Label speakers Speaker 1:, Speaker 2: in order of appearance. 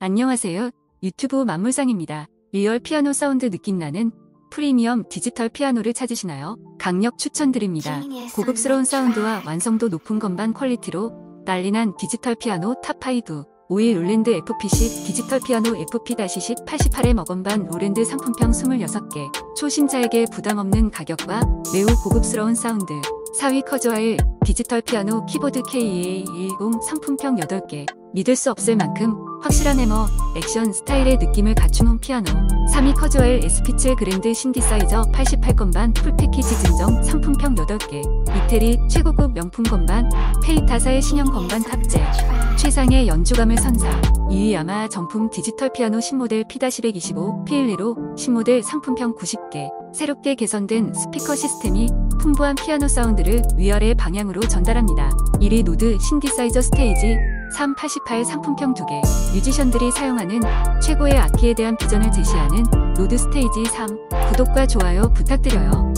Speaker 1: 안녕하세요. 유튜브 만물상입니다. 리얼 피아노 사운드 느낌 나는 프리미엄 디지털 피아노를 찾으시나요? 강력 추천드립니다. 고급스러운 사운드와 완성도 높은 건반 퀄리티로 난리난 디지털 피아노 top 5 5위 롤랜드 FPC 디지털 피아노 FP-10 88 해머건반 롤랜드 상품평 26개 초심자에게 부담없는 가격과 매우 고급스러운 사운드 4위 커즈와일 디지털 피아노 키보드 KEA110 상품평 8개 믿을 수 없을 만큼 확실한 해머, 액션 스타일의 느낌을 갖춘 피아노. 3위 커즈와일 SP7 그랜드 신디사이저 88건반 풀패키지 증정 상품평 8개. 이태리 최고급 명품 건반 파타사의 신형 건반 탑재. 최상의 연주감을 선사. 2위 야마하 정품 디지털 피아노 신모델 P-125 P125 신모델 상품평 90개. 새롭게 개선된 스피커 시스템이 풍부한 피아노 사운드를 위아래 방향으로 전달합니다. 1위 노드 신디사이저 스테이지 388 상품평 2개 뮤지션들이 사용하는 최고의 악기에 대한 비전을 제시하는 노드 스테이지 3 구독과 좋아요 부탁드려요.